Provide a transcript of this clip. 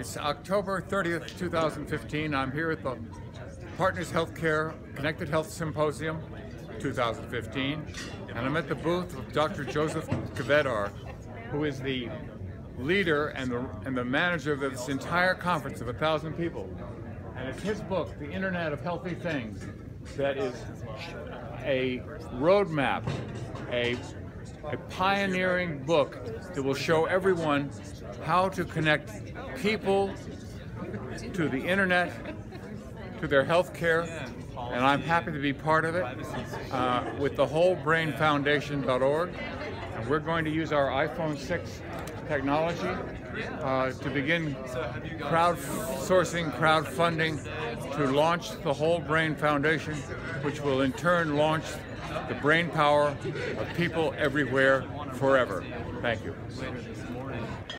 It's October 30th, 2015. I'm here at the Partners Healthcare Connected Health Symposium 2015, and I'm at the booth of Dr. Joseph Kvedar, who is the leader and the, and the manager of this entire conference of a thousand people. And it's his book, The Internet of Healthy Things, that is a roadmap, a, a pioneering book that will show everyone how to connect people to the internet, to their health care, and I'm happy to be part of it uh, with the wholebrainfoundation.org. And we're going to use our iPhone 6 technology uh, to begin crowdsourcing, crowdfunding to launch the Whole Brain Foundation, which will in turn launch the brain power of people everywhere forever. Thank you.